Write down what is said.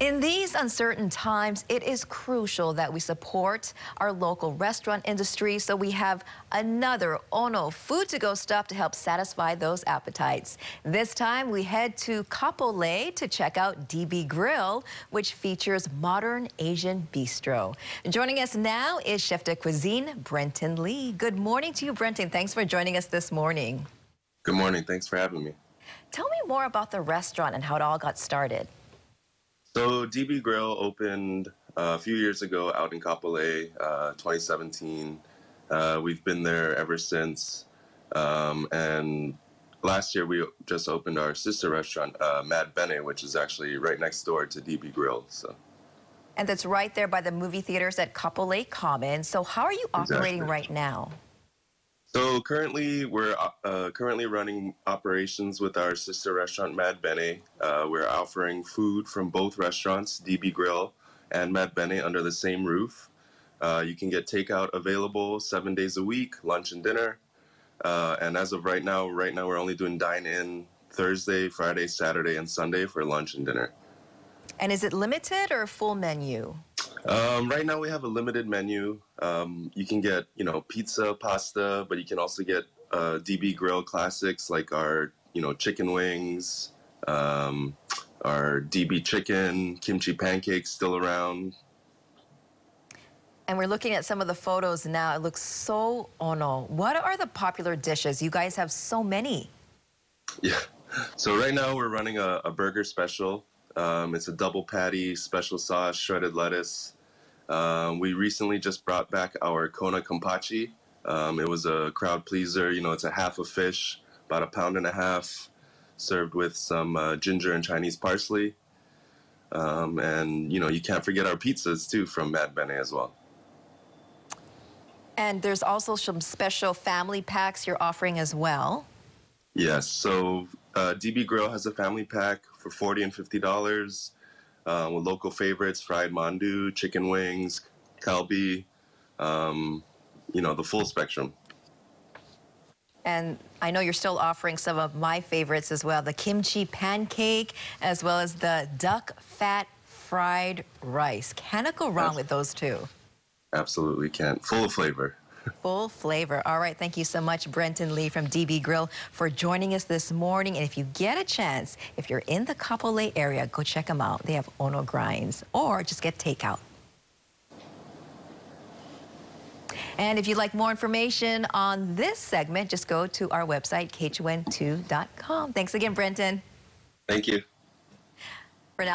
In these uncertain times, it is crucial that we support our local restaurant industry. So we have another Ono food to go stop to help satisfy those appetites. This time we head to Kapolei to check out DB Grill, which features modern Asian bistro. Joining us now is Chef de Cuisine Brenton Lee. Good morning to you, Brenton. Thanks for joining us this morning. Good morning. Thanks for having me. Tell me more about the restaurant and how it all got started. So DB Grill opened uh, a few years ago out in Kapolei, uh, 2017. Uh, we've been there ever since. Um, and last year we just opened our sister restaurant, uh, Mad Bene, which is actually right next door to DB Grill. So. And that's right there by the movie theaters at Kapolei Commons. So how are you operating exactly. right now? So currently, we're uh, currently running operations with our sister restaurant, Mad Bene. Uh, we're offering food from both restaurants, DB Grill and Mad Bene, under the same roof. Uh, you can get takeout available seven days a week, lunch and dinner. Uh, and as of right now, right now we're only doing dine-in Thursday, Friday, Saturday, and Sunday for lunch and dinner. And is it limited or a full menu? Um, right now we have a limited menu. Um, you can get, you know, pizza, pasta, but you can also get uh, DB Grill classics like our, you know, chicken wings, um, our DB chicken, kimchi pancakes still around. And we're looking at some of the photos now. It looks so ono. What are the popular dishes? You guys have so many. Yeah. So right now we're running a, a burger special. Um, it's a double patty, special sauce, shredded lettuce, um, we recently just brought back our Kona Kampachi. Um, it was a crowd pleaser. You know, it's a half a fish, about a pound and a half, served with some uh, ginger and Chinese parsley. Um, and, you know, you can't forget our pizzas, too, from Mad Bene as well. And there's also some special family packs you're offering as well. Yes. So uh, DB Grill has a family pack for 40 and $50 uh, with local favorites, fried mandu, chicken wings, kalbi, um, you know, the full spectrum. And I know you're still offering some of my favorites as well, the kimchi pancake, as well as the duck fat fried rice. Cannot go wrong with those two. Absolutely can't. Full of flavor. Full flavor. All right, thank you so much, Brenton Lee from DB Grill, for joining us this morning. And if you get a chance, if you're in the Kapolei area, go check them out. They have Ono grinds, or just get takeout. And if you'd like more information on this segment, just go to our website, KHON2.com. Thanks again, Brenton. Thank you. For now.